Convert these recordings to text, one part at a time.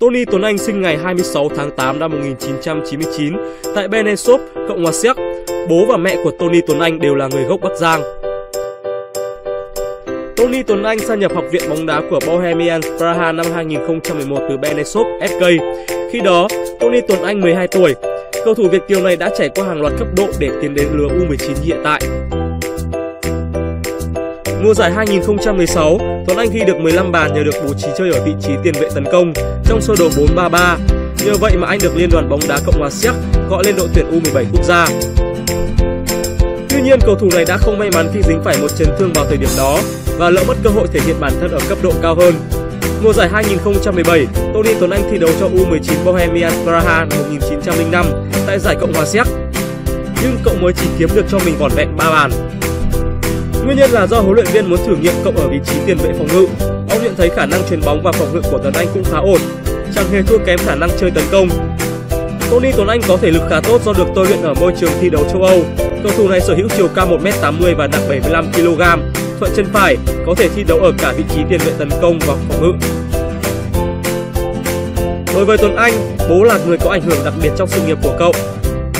Tony Tuấn Anh sinh ngày 26 tháng 8 năm 1999 tại Benešov, Cộng hòa Séc. Bố và mẹ của Tony Tuấn Anh đều là người gốc Bắc Giang. Tony Tuấn Anh gia nhập Học viện bóng đá của Bohemian Praha năm 2011 từ Benešov SK. Khi đó, Tony Tuấn Anh 12 tuổi. Cầu thủ Việt kiều này đã trải qua hàng loạt cấp độ để tiến đến lứa U19 hiện tại. Mùa giải 2016, Tuấn Anh ghi được 15 bàn nhờ được bố trí chơi ở vị trí tiền vệ tấn công trong sơ đồ 4-3-3. Nhờ vậy mà anh được Liên đoàn bóng đá Cộng hòa Séc gọi lên đội tuyển U17 quốc gia. Tuy nhiên, cầu thủ này đã không may mắn khi dính phải một chấn thương vào thời điểm đó và lỡ mất cơ hội thể hiện bản thân ở cấp độ cao hơn. Mùa giải 2017, Tony Tuấn Anh thi đấu cho U19 Bohemian Praha 1905 tại giải Cộng hòa Séc. Nhưng cậu mới chỉ kiếm được cho mình vỏn vẹn 3 bàn. Nguyên nhân là do huấn luyện viên muốn thử nghiệm cậu ở vị trí tiền vệ phòng ngự. Ông nhận thấy khả năng chuyền bóng và phòng ngự của Tuấn Anh cũng khá ổn, chẳng hề thua kém khả năng chơi tấn công. Tony Tuấn Anh có thể lực khá tốt do được tôi luyện ở môi trường thi đấu châu Âu. Cầu thủ này sở hữu chiều cao 1m80 và nặng 75 kg, thuận chân phải, có thể thi đấu ở cả vị trí tiền vệ tấn công và phòng ngự. Đối với Tuấn Anh, bố là người có ảnh hưởng đặc biệt trong sự nghiệp của cậu.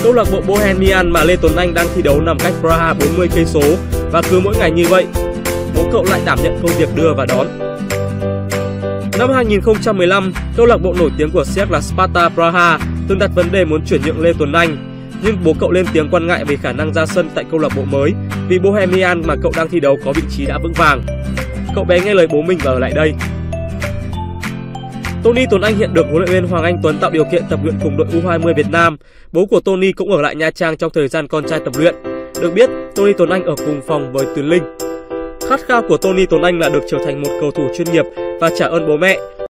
Câu lạc bộ Bohemian mà Lê Tuấn Anh đang thi đấu nằm cách Praha 40 cây số và cứ mỗi ngày như vậy, bố cậu lại đảm nhận công việc đưa và đón. Năm 2015, câu lạc bộ nổi tiếng của Séc là Sparta Praha từng đặt vấn đề muốn chuyển nhượng Lê Tuấn Anh, nhưng bố cậu lên tiếng quan ngại về khả năng ra sân tại câu lạc bộ mới vì Bohemian mà cậu đang thi đấu có vị trí đã vững vàng. Cậu bé nghe lời bố mình và ở lại đây. Tony Tuấn Anh hiện được huấn luyện viên Hoàng Anh Tuấn tạo điều kiện tập luyện cùng đội U20 Việt Nam. Bố của Tony cũng ở lại Nha Trang trong thời gian con trai tập luyện. Được biết, Tony Tuấn Anh ở cùng phòng với Tuyền Linh. Khát khao của Tony Tuấn Anh là được trở thành một cầu thủ chuyên nghiệp và trả ơn bố mẹ